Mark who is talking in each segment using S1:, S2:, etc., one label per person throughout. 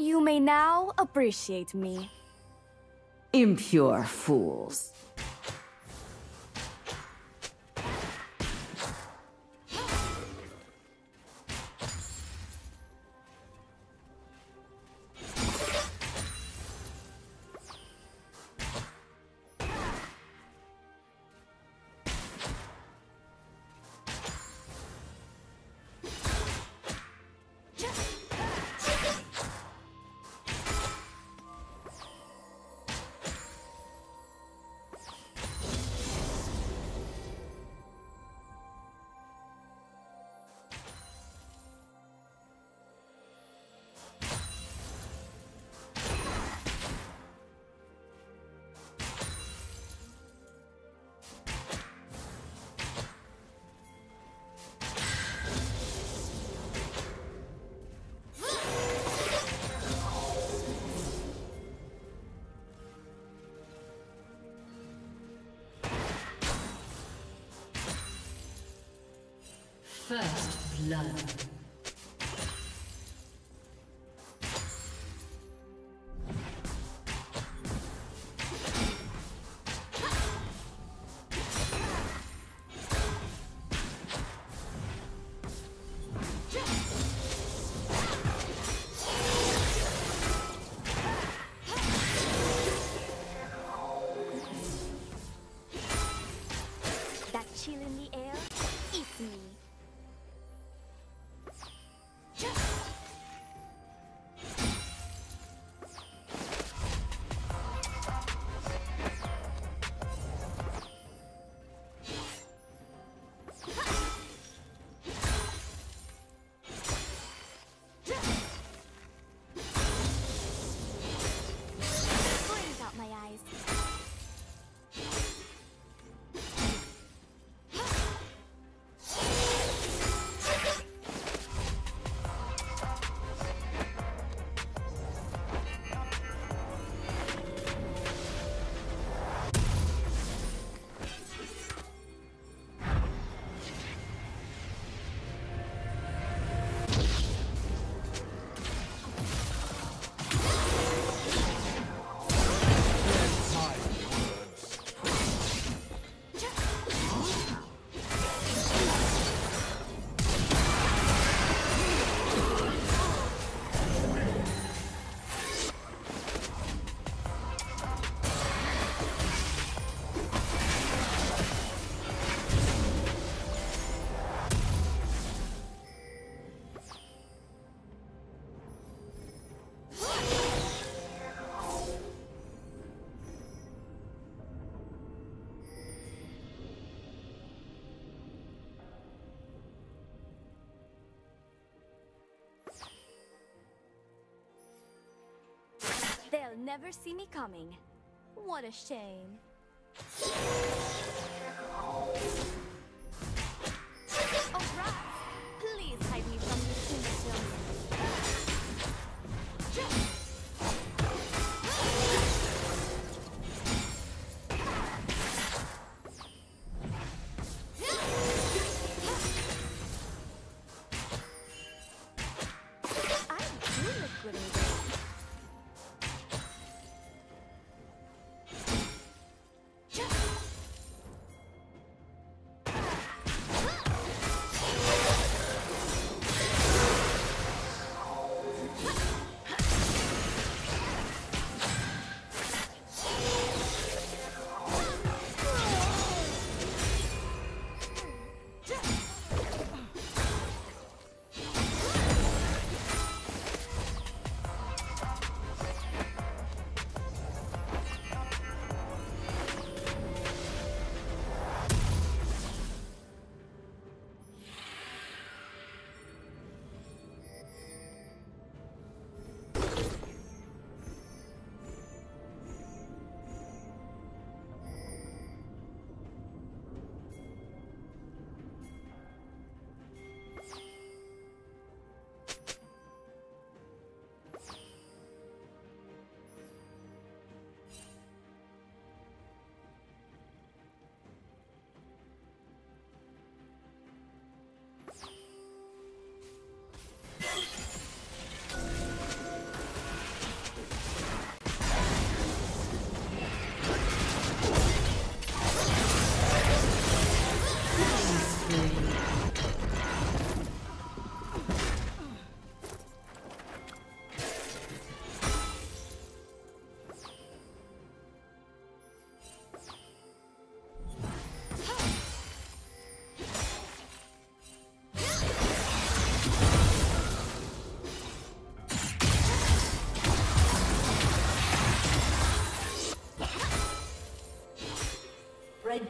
S1: You may now appreciate me.
S2: Impure fools.
S3: First blood.
S1: They'll never see me coming. What a shame.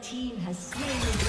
S3: Team has slain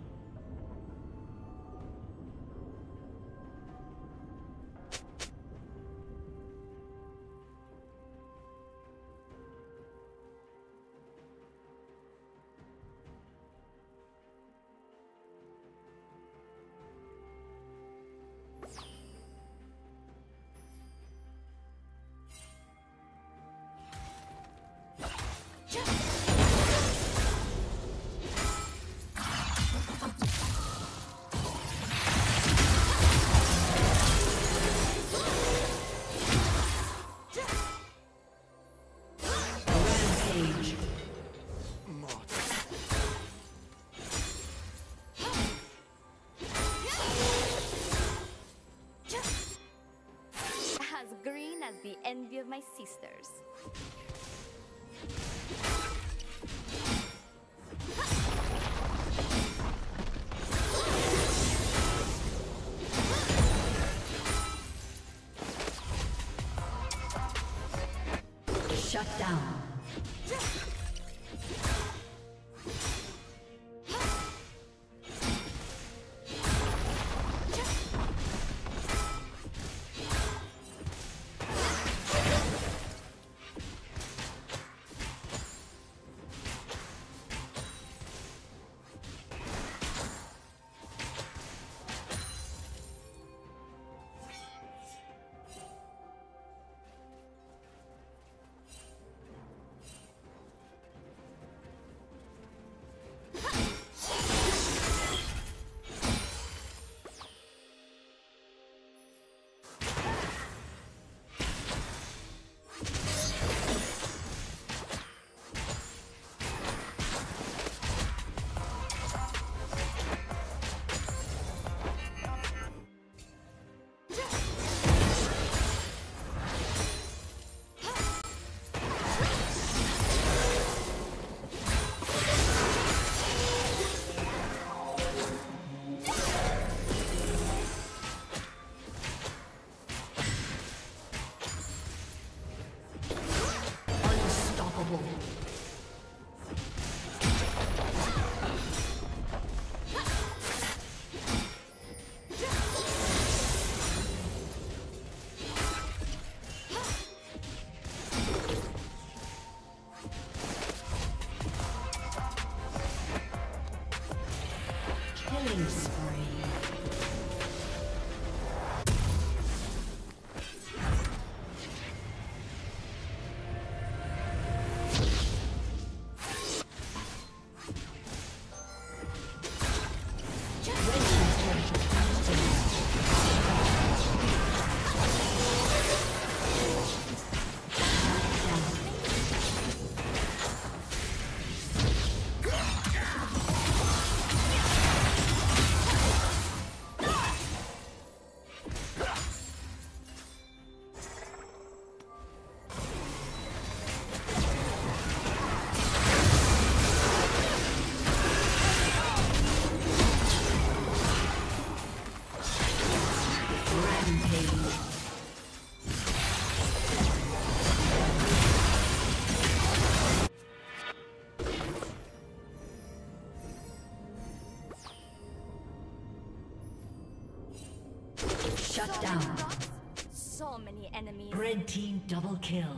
S3: Shut down.
S1: so many enemies.
S3: Red team double kill.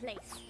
S1: Place.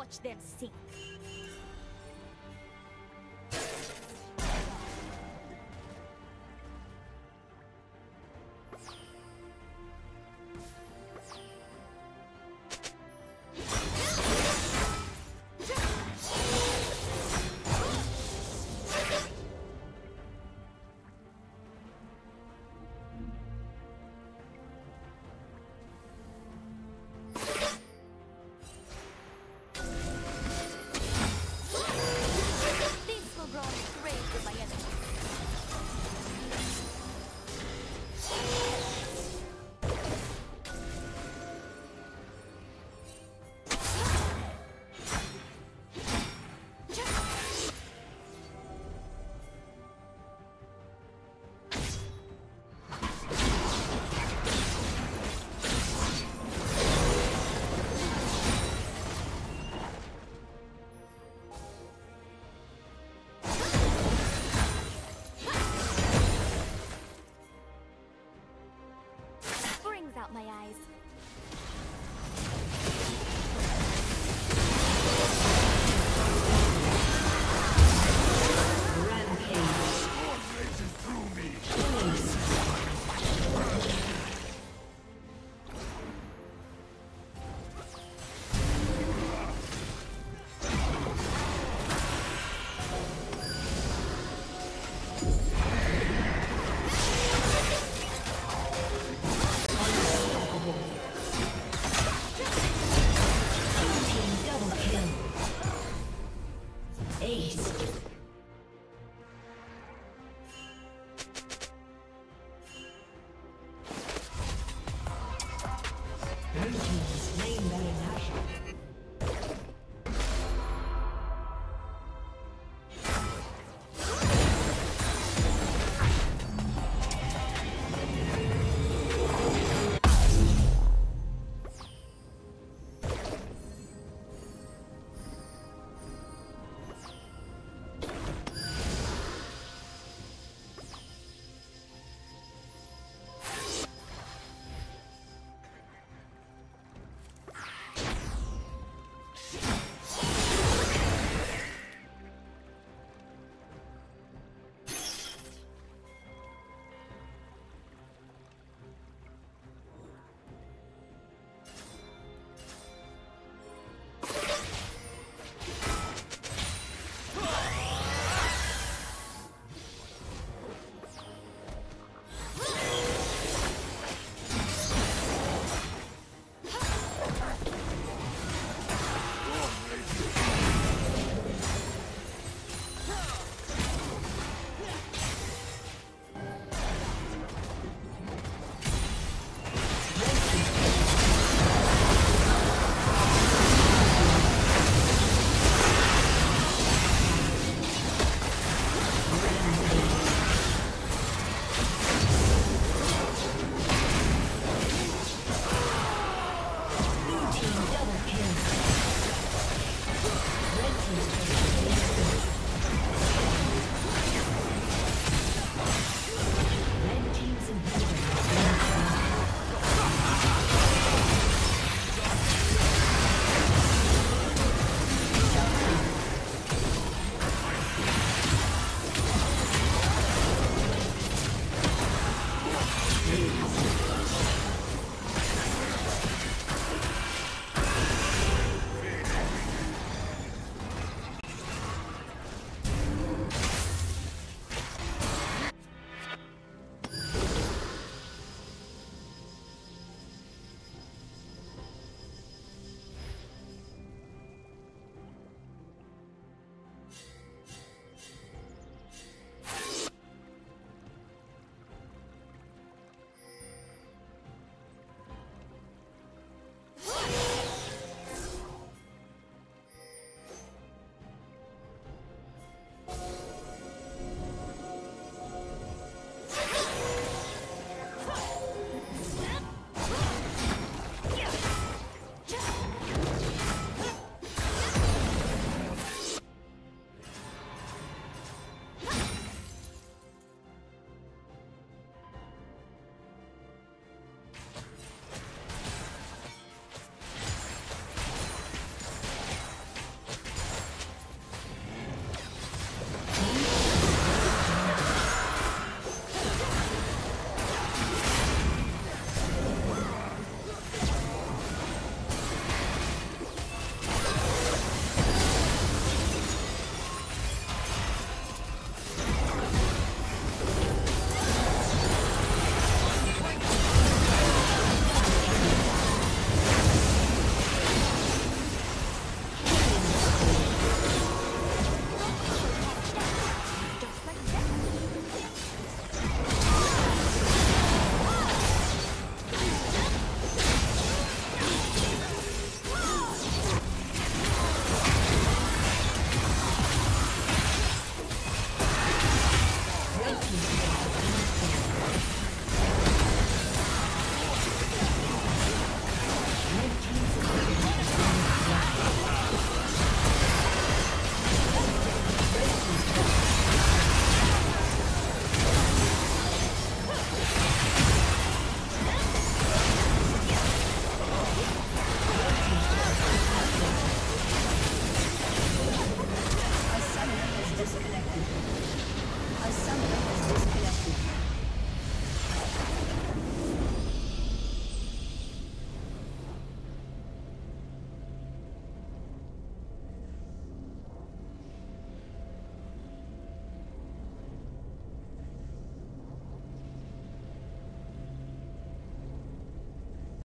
S3: Watch them sink.